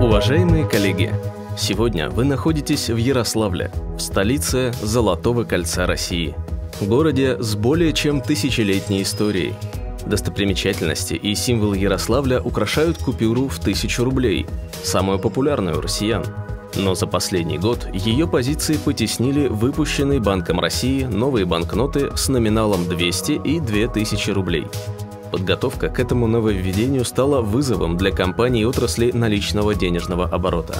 Уважаемые коллеги, сегодня вы находитесь в Ярославле, в столице Золотого кольца России, городе с более чем тысячелетней историей. Достопримечательности и символы Ярославля украшают купюру в тысячу рублей, самую популярную у россиян. Но за последний год ее позиции потеснили выпущенные Банком России новые банкноты с номиналом 200 и 2000 рублей. Подготовка к этому нововведению стала вызовом для компаний отрасли наличного денежного оборота.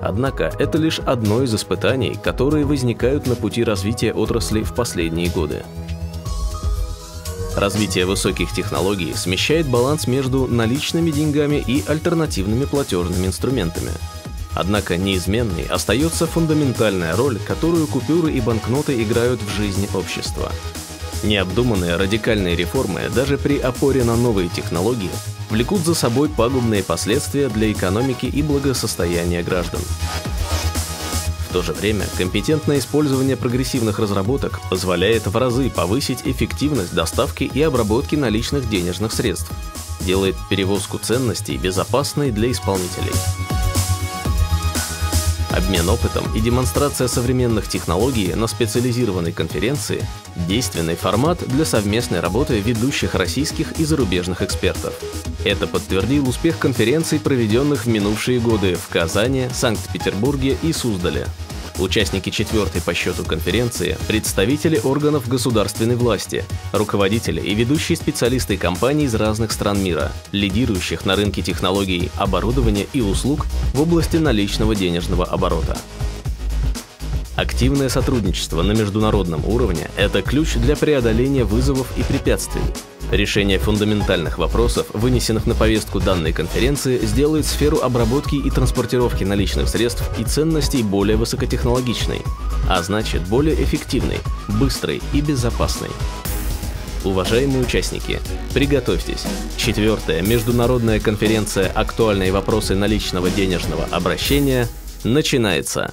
Однако это лишь одно из испытаний, которые возникают на пути развития отрасли в последние годы. Развитие высоких технологий смещает баланс между наличными деньгами и альтернативными платежными инструментами. Однако неизменной остается фундаментальная роль, которую купюры и банкноты играют в жизни общества – Необдуманные радикальные реформы даже при опоре на новые технологии влекут за собой пагубные последствия для экономики и благосостояния граждан. В то же время компетентное использование прогрессивных разработок позволяет в разы повысить эффективность доставки и обработки наличных денежных средств, делает перевозку ценностей безопасной для исполнителей. Обмен опытом и демонстрация современных технологий на специализированной конференции – действенный формат для совместной работы ведущих российских и зарубежных экспертов. Это подтвердил успех конференций, проведенных в минувшие годы в Казани, Санкт-Петербурге и Суздале. Участники четвертой по счету конференции – представители органов государственной власти, руководители и ведущие специалисты компаний из разных стран мира, лидирующих на рынке технологий, оборудования и услуг в области наличного денежного оборота. Активное сотрудничество на международном уровне – это ключ для преодоления вызовов и препятствий, Решение фундаментальных вопросов, вынесенных на повестку данной конференции, сделает сферу обработки и транспортировки наличных средств и ценностей более высокотехнологичной, а значит более эффективной, быстрой и безопасной. Уважаемые участники, приготовьтесь. Четвертая международная конференция «Актуальные вопросы наличного денежного обращения» начинается.